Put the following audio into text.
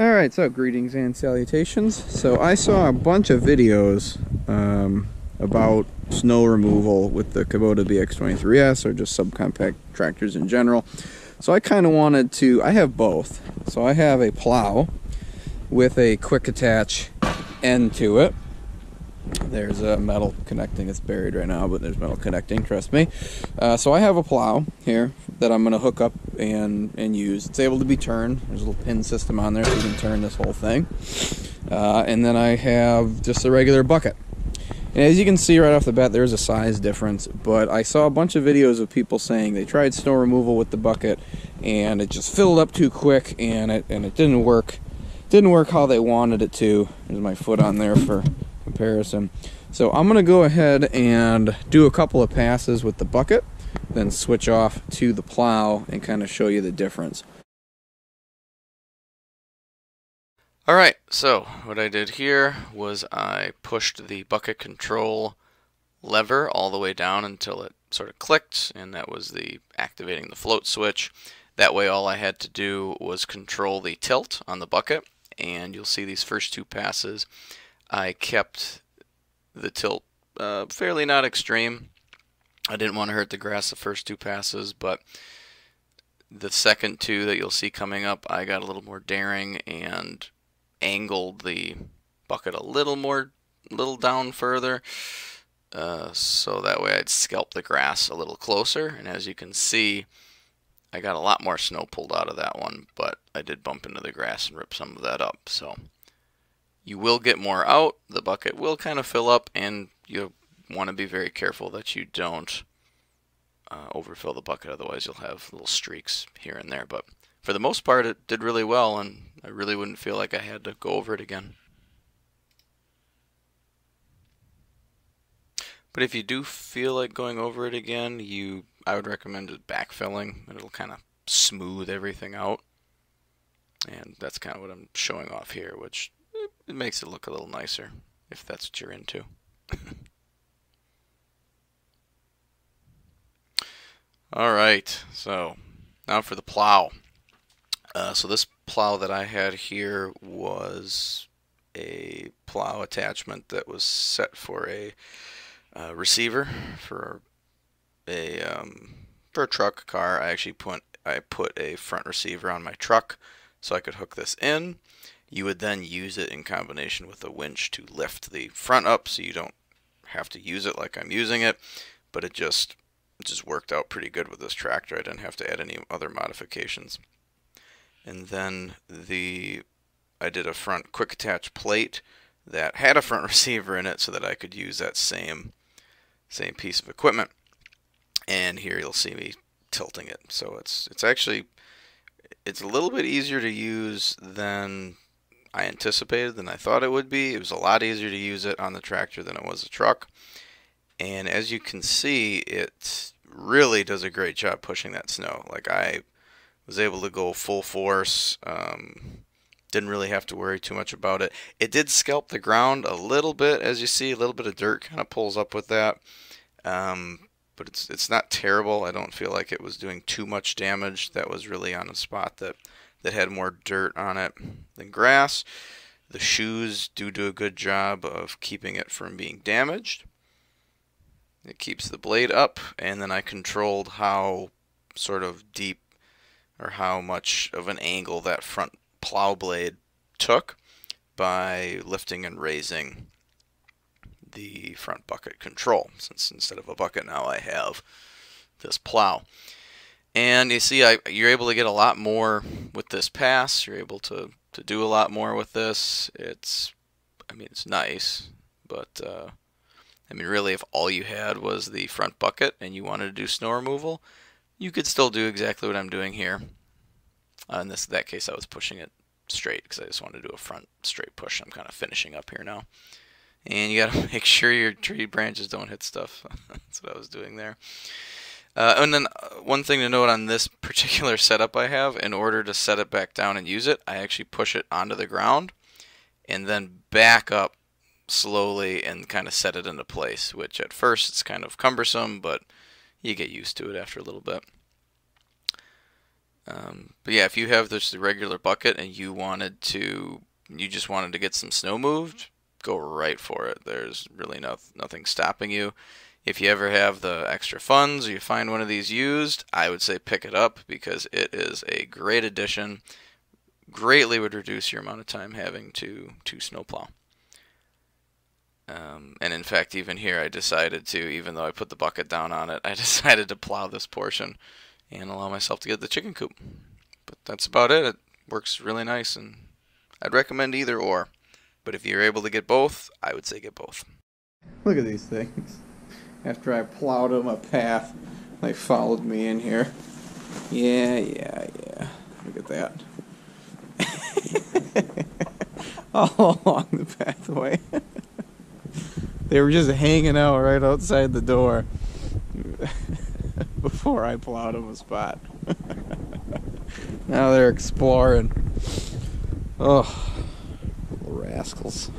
Alright, so greetings and salutations. So I saw a bunch of videos um, about snow removal with the Kubota BX23S or just subcompact tractors in general. So I kind of wanted to, I have both. So I have a plow with a quick attach end to it there's a metal connecting. It's buried right now, but there's metal connecting. Trust me. Uh, so I have a plow here that I'm going to hook up and and use. It's able to be turned. There's a little pin system on there, so you can turn this whole thing. Uh, and then I have just a regular bucket. And as you can see right off the bat, there's a size difference. But I saw a bunch of videos of people saying they tried snow removal with the bucket, and it just filled up too quick, and it and it didn't work. Didn't work how they wanted it to. There's my foot on there for comparison. So I'm going to go ahead and do a couple of passes with the bucket, then switch off to the plow and kind of show you the difference. Alright, so what I did here was I pushed the bucket control lever all the way down until it sort of clicked, and that was the activating the float switch. That way all I had to do was control the tilt on the bucket, and you'll see these first two passes I kept the tilt uh, fairly not extreme. I didn't want to hurt the grass the first two passes, but the second two that you'll see coming up, I got a little more daring and angled the bucket a little more, a little down further, uh, so that way I'd scalp the grass a little closer. And as you can see, I got a lot more snow pulled out of that one, but I did bump into the grass and rip some of that up. So you will get more out. The bucket will kind of fill up, and you want to be very careful that you don't uh, overfill the bucket. Otherwise, you'll have little streaks here and there. But for the most part, it did really well, and I really wouldn't feel like I had to go over it again. But if you do feel like going over it again, you I would recommend just backfilling. It'll kind of smooth everything out. And that's kind of what I'm showing off here, which it makes it look a little nicer, if that's what you're into. Alright, so now for the plow. Uh, so this plow that I had here was a plow attachment that was set for a uh, receiver for a um, for a truck car. I actually put I put a front receiver on my truck so I could hook this in you would then use it in combination with a winch to lift the front up so you don't have to use it like I'm using it, but it just it just worked out pretty good with this tractor. I didn't have to add any other modifications. And then the I did a front quick attach plate that had a front receiver in it so that I could use that same same piece of equipment. And here you'll see me tilting it. So it's it's actually it's a little bit easier to use than I anticipated than I thought it would be. It was a lot easier to use it on the tractor than it was a truck. And as you can see, it really does a great job pushing that snow. Like I was able to go full force. Um, didn't really have to worry too much about it. It did scalp the ground a little bit, as you see. A little bit of dirt kind of pulls up with that. Um, but it's it's not terrible. I don't feel like it was doing too much damage. That was really on a spot that that had more dirt on it than grass. The shoes do do a good job of keeping it from being damaged. It keeps the blade up, and then I controlled how sort of deep or how much of an angle that front plow blade took by lifting and raising the front bucket control. Since instead of a bucket now I have this plow. And you see, I, you're able to get a lot more with this pass. You're able to, to do a lot more with this. It's, I mean, it's nice, but uh, I mean, really, if all you had was the front bucket and you wanted to do snow removal, you could still do exactly what I'm doing here. Uh, in this that case, I was pushing it straight because I just wanted to do a front straight push. I'm kind of finishing up here now. And you got to make sure your tree branches don't hit stuff. That's what I was doing there. Uh, and then uh, one thing to note on this particular setup I have, in order to set it back down and use it, I actually push it onto the ground and then back up slowly and kind of set it into place, which at first it's kind of cumbersome, but you get used to it after a little bit. Um, but yeah, if you have a regular bucket and you wanted to, you just wanted to get some snow moved, go right for it. There's really no, nothing stopping you. If you ever have the extra funds or you find one of these used, I would say pick it up because it is a great addition. Greatly would reduce your amount of time having to to snowplow. Um, and in fact, even here, I decided to, even though I put the bucket down on it, I decided to plow this portion and allow myself to get the chicken coop. But that's about it. It works really nice, and I'd recommend either or. But if you're able to get both, I would say get both. Look at these things. After I plowed them a path, they followed me in here. Yeah, yeah, yeah. Look at that. All along the pathway. they were just hanging out right outside the door before I plowed them a spot. now they're exploring. Oh, rascals.